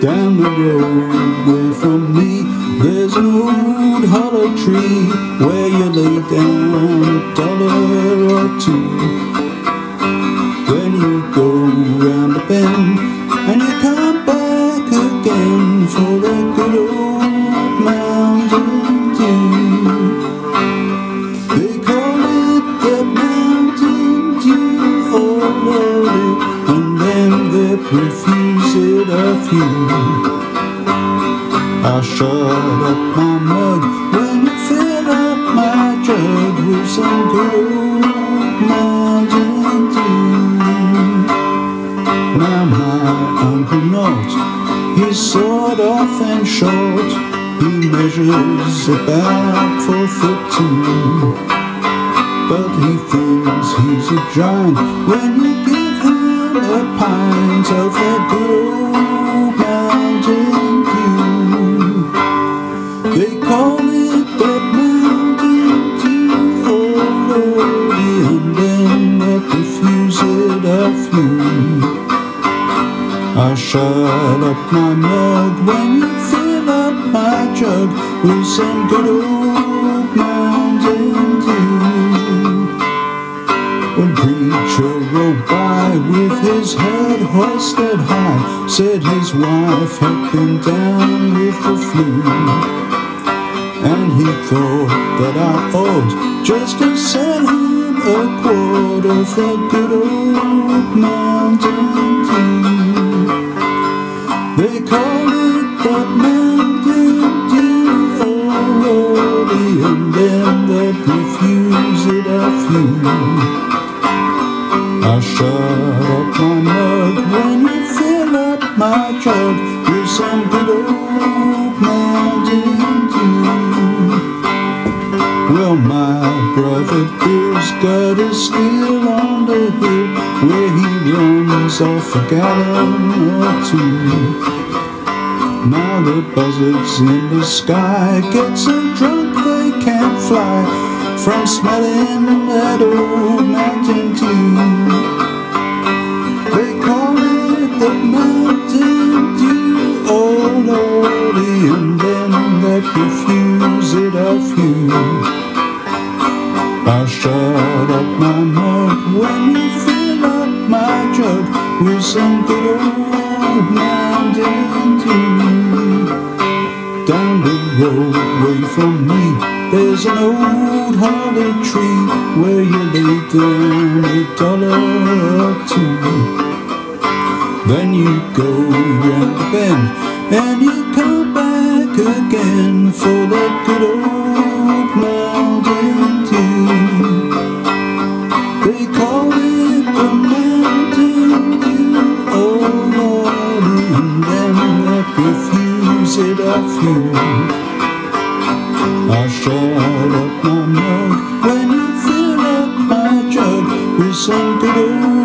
Down the road away from me. There's an old hollow tree Where you lay down a dollar or two. When you go round the bend And you come back again For that good old Mountain Dew. They call it the Mountain Dew, oh Lordy And refuse it of you I shut up my mug when you fill up my jug with some good old Mountain Dew. Now my Uncle Mort, he's sort off and short, he measures about four foot two. But he thinks he's a giant when you him a of good old Mountain Dew. They call it that Mountain Dew, oh Lordy, and then that it of you. I shut up my mug when you fill up my jug with some good old Mountain Dew. When preacher rode by with his head hoisted high, said his wife had been down with the flu. And he thought that I ought just to send him a quart of the good old Mountain Dew. They call it that Mountain Dew, Lordy, and them that refuse it are few. I shut up my mug when you fill up my jug with some good old Mountain Dew. Well, my brother Bill's got a still on the hill where he runs off a gallon or two. Now the buzzards in the sky get so drunk they can't fly from smelling that old And them that refuse it are few. I shut up my mug when you fill up my jug with some good old Mountain Dew. Down the road away from me, there's an old holly tree where you lay down a dollar or two. Then you go round the bend and you come again for that good old Mountain Dew. They call it the Mountain Dew, oh Lord, and them that refuse it are few. I shut up my mug when you fill up my jug with some good old